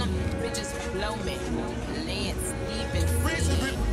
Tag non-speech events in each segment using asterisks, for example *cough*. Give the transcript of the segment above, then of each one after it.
them bitches blow me. And free.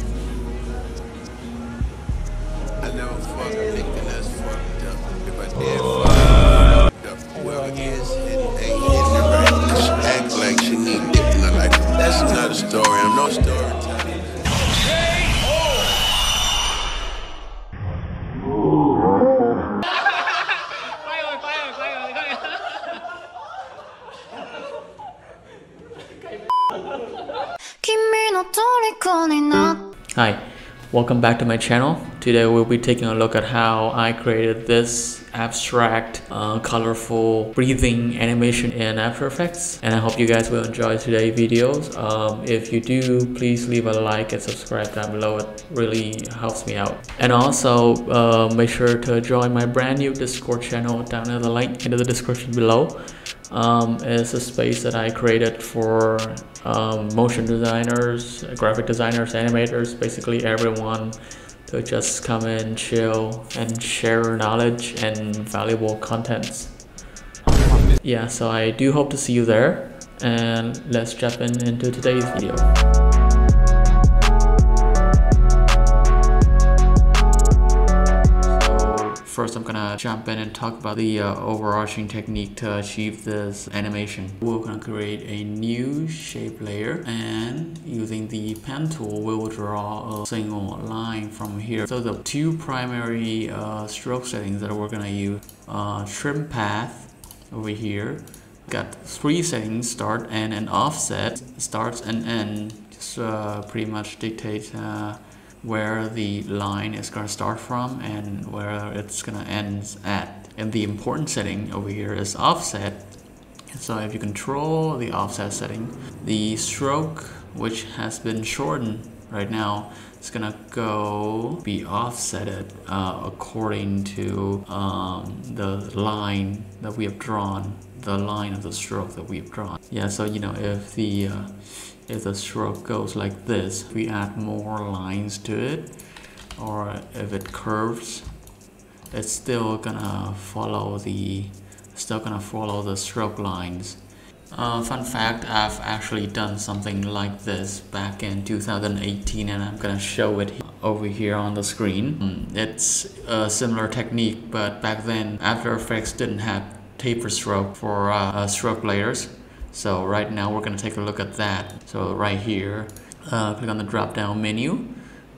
Welcome back to my channel. Today we'll be taking a look at how I created this abstract, uh, colorful breathing animation in After Effects. And I hope you guys will enjoy today's videos. Um, if you do, please leave a like and subscribe down below. It really helps me out. And also uh, make sure to join my brand new Discord channel down in the link in the description below. Um, it's a space that I created for um, motion designers, graphic designers, animators, basically everyone to just come in, chill, and share knowledge and valuable contents. Yeah, so I do hope to see you there, and let's jump in into today's video. First, I'm gonna jump in and talk about the uh, overarching technique to achieve this animation. We're gonna create a new shape layer and using the pen tool, we will draw a single line from here. So the two primary uh, stroke settings that we're gonna use, uh, trim path over here, got three settings, start, and offset. Starts and end just uh, pretty much dictate uh, where the line is going to start from and where it's going to end at. And the important setting over here is offset. So if you control the offset setting, the stroke, which has been shortened right now, is going to go be offsetted uh, according to um, the line that we have drawn, the line of the stroke that we've drawn. Yeah, so you know, if the uh, if the stroke goes like this, we add more lines to it, or if it curves, it's still gonna follow the still gonna follow the stroke lines. Uh, fun fact, I've actually done something like this back in 2018 and I'm gonna show it over here on the screen. It's a similar technique, but back then After Effects didn't have taper stroke for uh, stroke layers. So right now we're gonna take a look at that. So right here, uh, click on the drop down menu,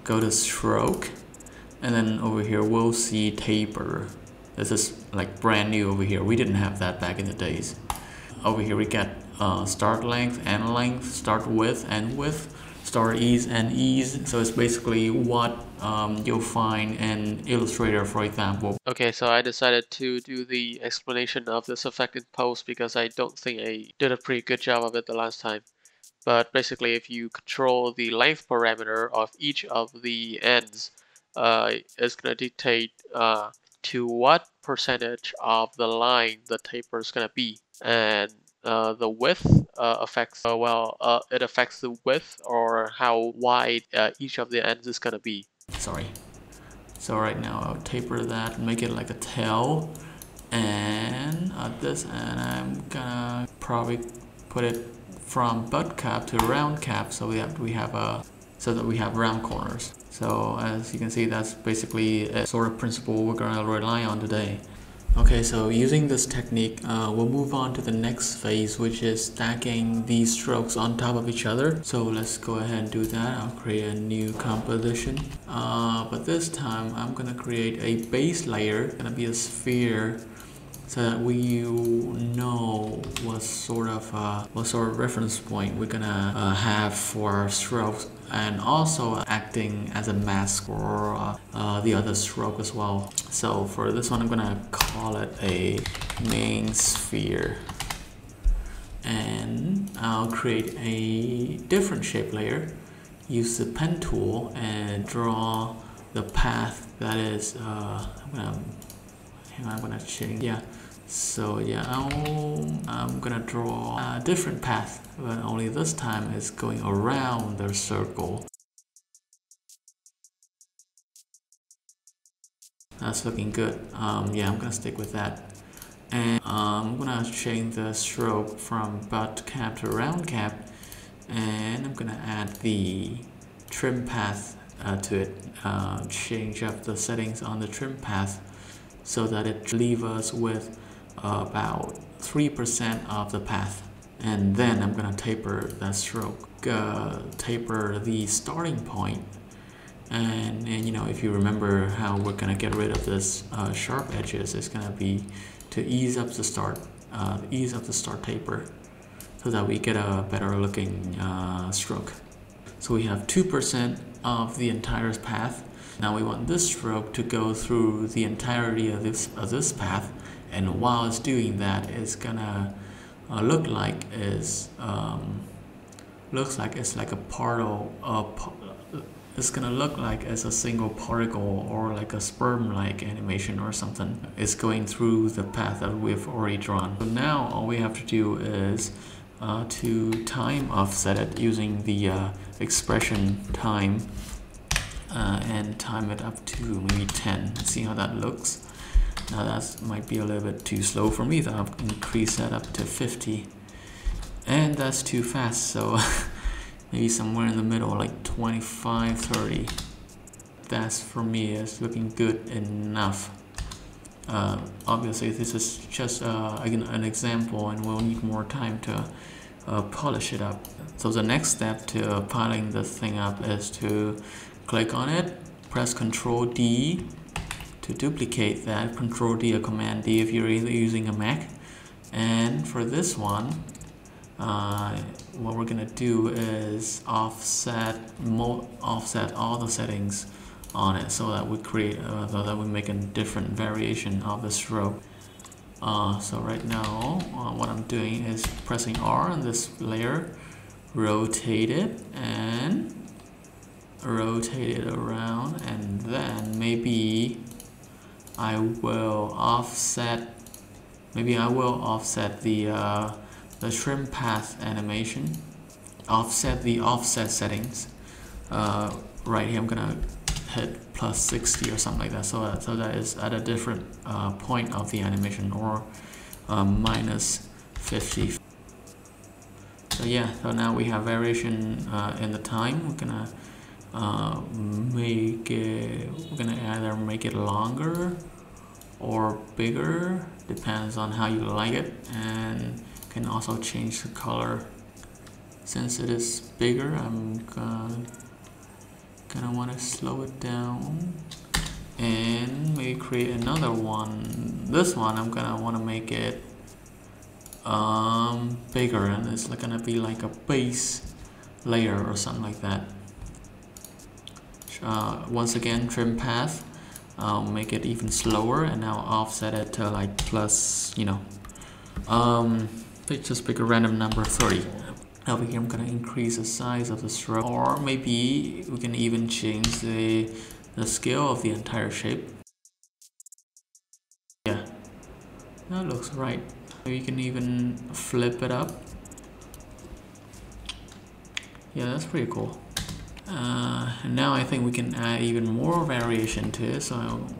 go to stroke, and then over here we'll see taper. This is like brand new over here. We didn't have that back in the days. Over here we got uh, start length, end length, start width, and width, start ease and ease. So it's basically what um, you'll find in Illustrator, for example. Okay, so I decided to do the explanation of this effect in post because I don't think I did a pretty good job of it the last time. But basically, if you control the length parameter of each of the ends, uh, it's going to dictate uh, to what percentage of the line the taper is going to be. And uh, the width uh, affects, uh, well, uh, it affects the width or how wide uh, each of the ends is to be. Sorry. So right now I'll taper that make it like a tail. And this end, I'm gonna probably put it from butt cap to round cap so we have we have a so that we have round corners. So as you can see, that's basically a sort of principle we're gonna rely on today. Okay, so using this technique, uh, we'll move on to the next phase, which is stacking these strokes on top of each other. So let's go ahead and do that. I'll create a new composition. Uh, but this time, I'm gonna create a base layer. Gonna be a sphere so that we know what sort of uh, what sort of reference point we're gonna uh, have for our strokes and also acting as a mask for uh, uh, the other stroke as well. So for this one I'm gonna call it a main sphere. And I'll create a different shape layer. Use the pen tool and draw the path that is uh, I'm gonna I'm gonna change yeah so yeah I'm gonna draw a different path but only this time it's going around the circle. That's looking good. Um, yeah I'm gonna stick with that. And um, I'm gonna change the stroke from butt cap to round cap and I'm gonna add the trim path uh, to it. Uh, change up the settings on the trim path so that it leaves us with about 3% of the path. And then I'm gonna taper that stroke uh, taper the starting point. And, and you know if you remember how we're gonna get rid of this uh, sharp edges it's gonna be to ease up the start uh, ease up the start taper so that we get a better looking uh, stroke. So we have 2% of the entire path. Now we want this stroke to go through the entirety of this of this path and while it's doing that it's gonna uh, look like is um, looks like it's like a particle uh, it's gonna look like as a single particle or like a sperm-like animation or something. It's going through the path that we've already drawn. So now all we have to do is uh, to time offset it using the uh, expression time uh, and time it up to maybe 10. See how that looks. Now that might be a little bit too slow for me, so I'll increase that up to 50. And that's too fast, so *laughs* maybe somewhere in the middle like 25 30 that's for me. Is looking good enough. Uh, obviously this is just uh, an example and we'll need more time to uh, polish it up. So the next step to piling this thing up is to click on it press ctrl D to duplicate that control D or command D if you're either using a Mac. And for this one uh, what we're gonna do is offset offset all the settings on it. So that we create uh, so that we make a different variation of the stroke. Uh, so right now uh, what I'm doing is pressing R on this layer rotate it and rotate it around and then maybe I will offset maybe I will offset the uh, the trim path animation offset the offset settings. Uh, right here I'm gonna hit plus 60 or something like that so, that, so that is at a different uh, point of the animation or uh, minus 50 so yeah so now we have variation uh, in the time. We're gonna uh, make it we're gonna either make it longer or bigger depends on how you like it and can also change the color. Since it is bigger I'm gonna, gonna want to slow it down and maybe create another one. This one I'm gonna want to make it um, bigger and it's gonna be like a base layer or something like that uh, once again trim path I'll make it even slower and now offset it to like plus you know. Um, let's just pick a random number 30 over here I'm gonna increase the size of the stroke. Or maybe we can even change the the scale of the entire shape. Yeah. That looks right. You can even flip it up. Yeah that's pretty cool now I think we can add even more variation to it so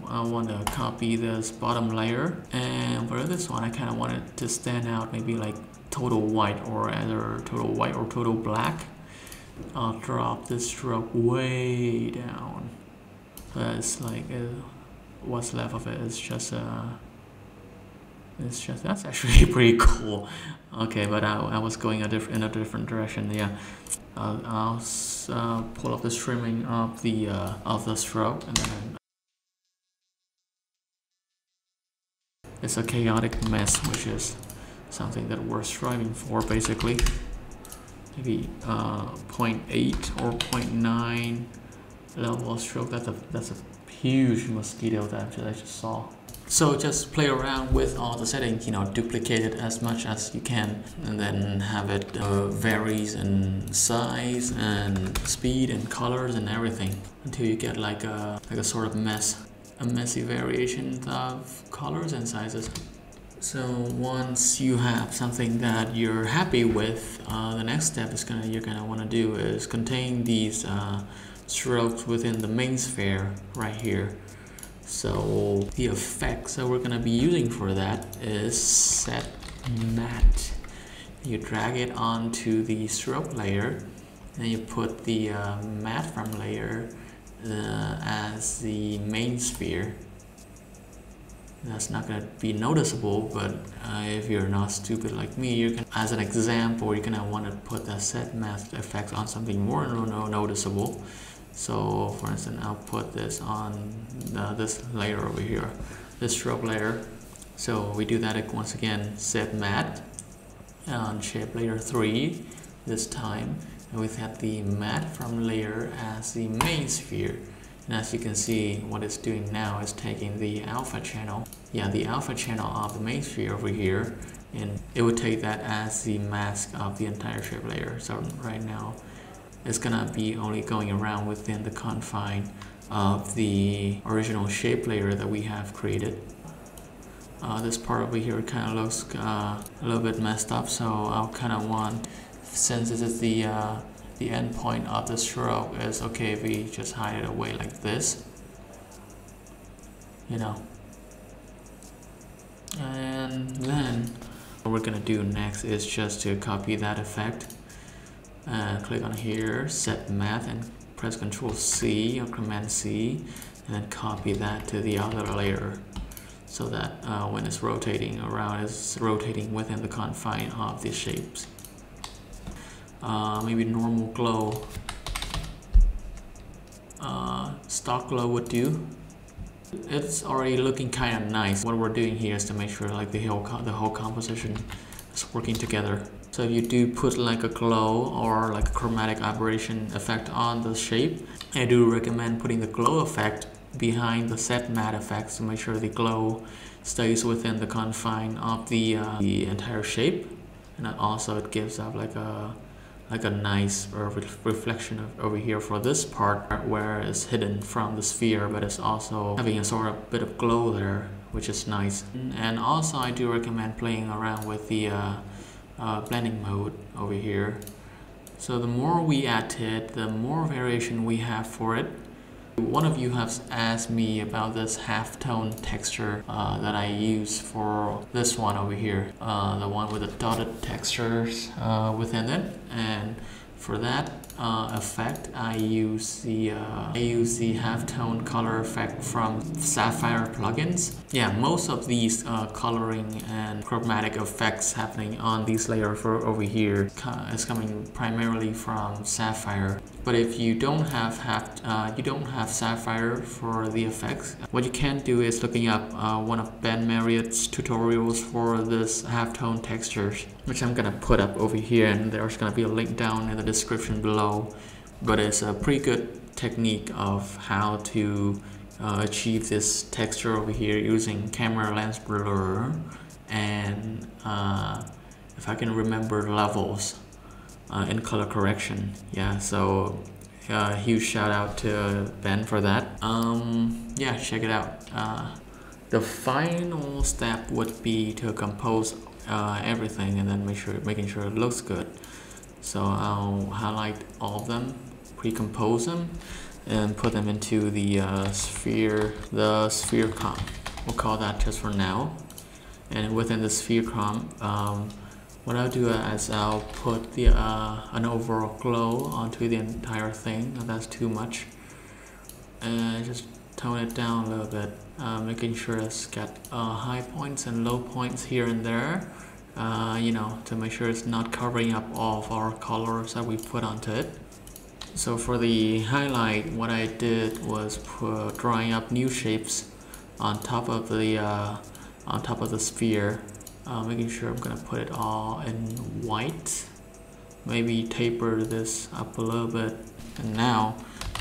I, I want to copy this bottom layer. And for this one I kind of want it to stand out maybe like total white or either total white or total black. I'll drop this stroke way down. It's like uh, what's left of it is just a uh, it's just that's actually *laughs* pretty cool. Okay but I, I was going a diff in a different direction yeah. I'll, uh, pull up the trimming of the uh, of the stroke and then it's a chaotic mess which is something that we're striving for basically. Maybe uh, 0.8 or 0.9 level stroke that's a that's a huge mosquito that I just saw so just play around with all the settings, you know, duplicate it as much as you can and then have it uh, varies in size and speed and colors and everything until you get like a, like a sort of mess, a messy variation of colors and sizes. So once you have something that you're happy with, uh, the next step is gonna you're gonna want to do is contain these uh, strokes within the main sphere right here. So the effects that we're gonna be using for that is set matte. You drag it onto the stroke layer and you put the uh, matte from layer uh, as the main sphere that's not to be noticeable but uh, if you're not stupid like me you can as an example you're want to put the set mask effect on something more no noticeable so for instance I'll put this on the, this layer over here this stroke layer. So we do that once again set matte on shape layer 3 this time. And we set the matte from layer as the main sphere. And as you can see, what it's doing now is taking the alpha channel, yeah, the alpha channel of the main sphere over here, and it would take that as the mask of the entire shape layer. So right now, it's gonna be only going around within the confine of the original shape layer that we have created. Uh, this part over here kind of looks uh, a little bit messed up, so I'll kind of want, since this is the uh, the endpoint of the stroke is okay if we just hide it away like this. You know? And then what we're gonna do next is just to copy that effect uh, click on here set matte and press ctrl C or command C and then copy that to the other layer so that uh, when it's rotating around it's rotating within the confine of the shapes. Uh, maybe normal glow. Uh, stock glow would do. It's already looking kind of nice. What we're doing here is to make sure like the whole the whole composition is working together so if you do put like a glow or like a chromatic aberration effect on the shape I do recommend putting the glow effect behind the set matte effects to make sure the glow stays within the confine of the, uh, the entire shape. And also it gives up like a like a nice reflection of over here for this part where it's hidden from the sphere but it's also having a sort of bit of glow there which is nice. And also I do recommend playing around with the uh, uh, blending mode over here so the more we add it the more variation we have for it one of you has asked me about this halftone texture uh, that I use for this one over here, uh, the one with the dotted textures uh, within it. And for that uh, effect, I use the uh, I use the halftone color effect from Sapphire plugins. Yeah, most of these uh, coloring and chromatic effects happening on these layers over here is coming primarily from Sapphire. But if you don't have, have uh, you don't have Sapphire for the effects, what you can do is looking up uh, one of Ben Marriott's tutorials for this halftone textures, which I'm gonna put up over here, and there's gonna be a link down in the description below. But it's a pretty good technique of how to uh, achieve this texture over here using camera lens blur and uh, if I can remember levels uh, in color correction. Yeah, so uh, huge shout out to Ben for that. Um, yeah, check it out. Uh, the final step would be to compose uh, everything and then make sure making sure it looks good. So I'll highlight all of them, pre-compose them, and put them into the uh, sphere, the sphere comp. We'll call that just for now. And within the sphere comp, um, what I'll do is I'll put the uh, an overall glow onto the entire thing. that's too much. And just tone it down a little bit, uh, making sure it's got uh, high points and low points here and there. Uh, you know, to make sure it's not covering up all of our colors that we put onto it. So for the highlight, what I did was put, drawing up new shapes on top of the uh, on top of the sphere uh, making sure I'm gonna put it all in white. Maybe taper this up a little bit. And now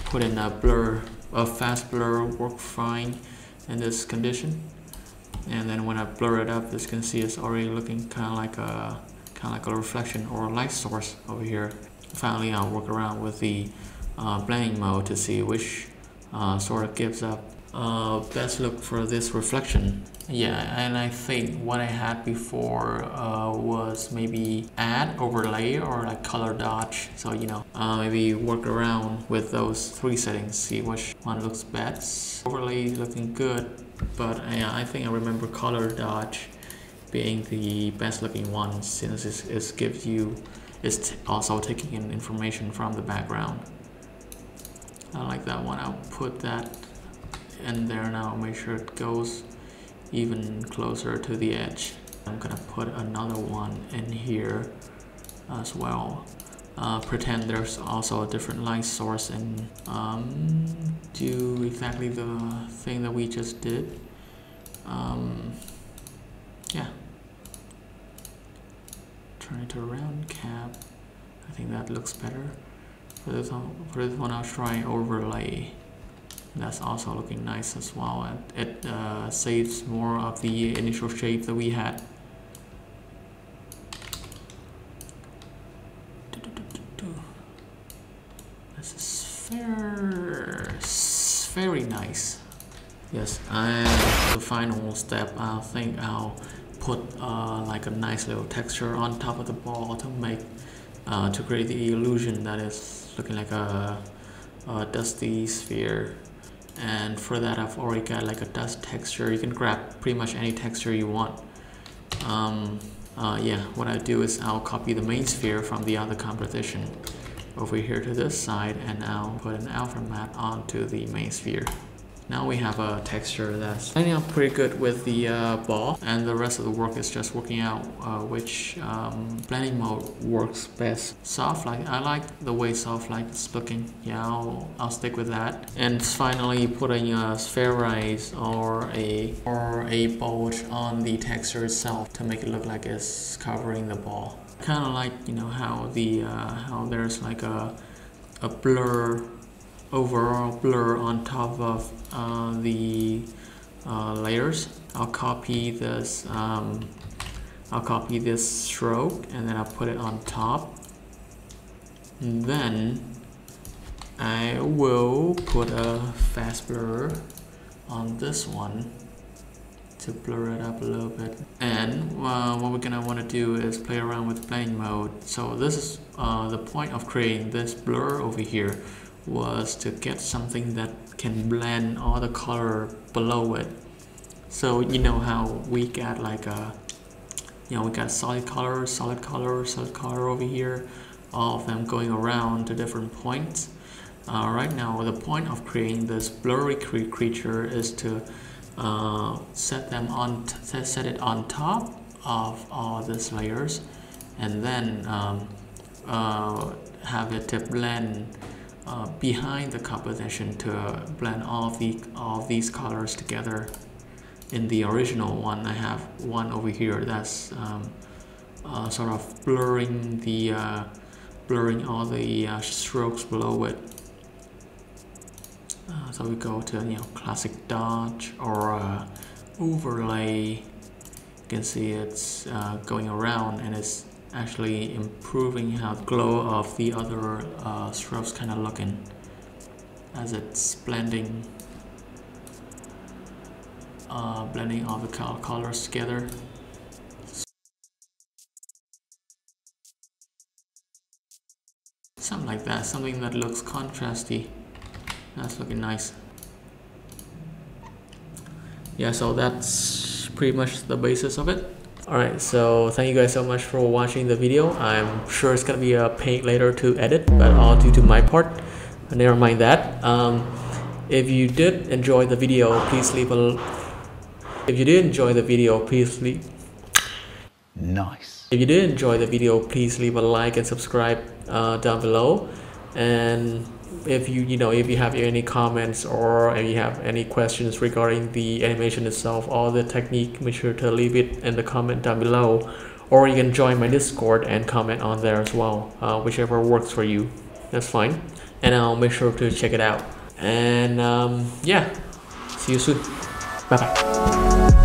put in a blur a fast blur work fine in this condition and then when I blur it up as you can see it's already looking kind of like a kind of like a reflection or a light source over here. Finally I'll work around with the uh, blending mode to see which uh, sort of gives up uh, best look for this reflection. Yeah and I think what I had before uh, was maybe add overlay or like color dodge. So you know uh, maybe work around with those three settings see which one looks best. Overlay looking good but uh, yeah, I think I remember color dodge being the best looking one since it gives you it's also taking in information from the background. I like that one. I'll put that in there now. Make sure it goes even closer to the edge. I'm gonna put another one in here as well uh, pretend there's also a different light source and um, do exactly the thing that we just did. Um, yeah. Turn it to round cap. I think that looks better. For this one, for this one I'll try overlay. That's also looking nice as well. It uh, saves more of the initial shape that we had this is very nice. Yes and the final step I think I'll put uh, like a nice little texture on top of the ball to make uh, to create the illusion that is looking like a, a dusty sphere. And for that I've already got like a dust texture. You can grab pretty much any texture you want. Um, uh, yeah what I do is I'll copy the main sphere from the other composition over here to this side and I'll put an alpha matte onto the main sphere now we have a texture that's lining up pretty good with the uh, ball and the rest of the work is just working out uh, which um, blending mode works best. Soft light, I like the way soft light is looking. Yeah, I'll, I'll stick with that. And finally putting a spherize or a, or a bulge on the texture itself to make it look like it's covering the ball. Kind of like, you know, how the, uh, how there's like a, a blur overall blur on top of uh, the uh, layers. I'll copy this um, I'll copy this stroke and then I'll put it on top and then I will put a fast blur on this one to blur it up a little bit. And uh, what we're gonna want to do is play around with blending mode. So this is uh, the point of creating this blur over here was to get something that can blend all the color below it. So you know how we got like a you know we got solid color solid color solid color over here all of them going around to different points. Uh, right now the point of creating this blurry cre creature is to uh, set them on set it on top of all these layers and then um, uh, have it to blend uh, behind the composition to blend all of, the, all these colors together. In the original one, I have one over here that's um, uh, sort of blurring the uh, blurring all the uh, strokes below it. Uh, so we go to you know classic dodge or uh, overlay. You can see it's going around and it's actually improving how the glow of the other uh, strokes kind of looking as it's blending uh, blending all the colors together something like that something that looks contrasty that's looking nice yeah so that's pretty much the basis of it Alright, so thank you guys so much for watching the video. I'm sure it's gonna be a pain later to edit, but I'll do to my part. Never mind that. Um, if you did enjoy the video, please leave a... If you did enjoy the video, please leave... Nice. If you did enjoy the video, please leave a like and subscribe uh, down below. And if you you know if you have any comments or if you have any questions regarding the animation itself or the technique make sure to leave it in the comment down below. Or you can join my discord and comment on there as well uh, whichever works for you. That's fine. And i'll make sure to check it out. And um, yeah. See you soon. Bye bye